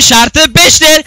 şartı 5'tir.